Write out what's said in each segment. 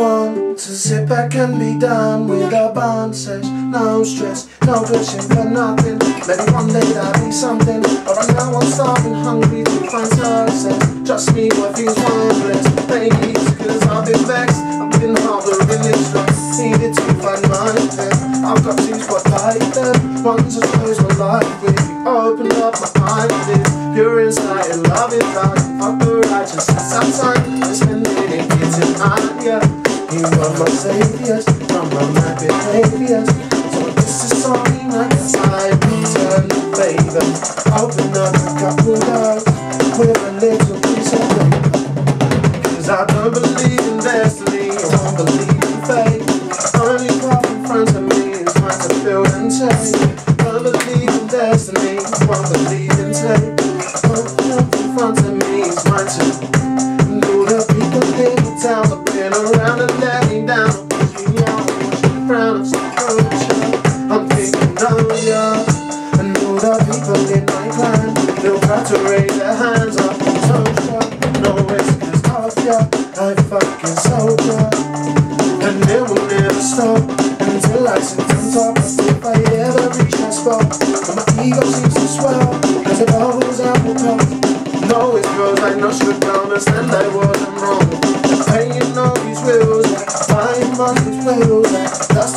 want to sit back and be done with a bun no stress, no pushing for nothing. Maybe one day that'll be something. But right now I'm starving, hungry to find success. Trust me, what feels wondrous. Maybe it's cause I've been vexed. I've been harboring this stress. Needed to find my head. I've got two spotlight them. One's to close my life with. Open up my eyes. Pure inside and love it right. Fuck the righteousness outside. You are my saviors from my mad behaviors. So this is something like a side return favor. Open up a couple doors with a little piece of paper. Cause I don't believe in destiny, I don't believe in fate. Only path in front of me is mine to build and take. Don't believe in destiny, I won't believe in fate. Only path in front of me is mine to down. I'm thinking of ya. And all the people in my clan, they'll to raise their hands up. Sure, no risk is off. I fucking sober. And it will never stop until I sit on top. If I ever reach that spot. But my ego seems to swell as it bubbles out. No, it grows like Nostradamus, and I wasn't wrong.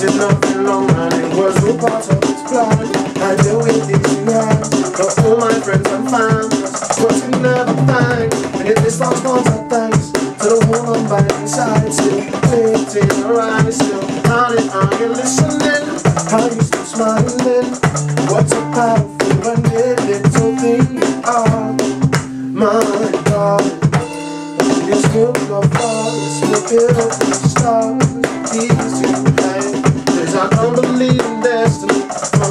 Nothing long, and it was all part of its plan. I deal with these hands, but all my friends and fans. What you never thank, and if this last one's a thanks to the one I'm by inside, still clicked in her eyes, still honey, are you listening? How you still smiling? What's a powerful and little thing you are? my darling. You still you still build up the stars.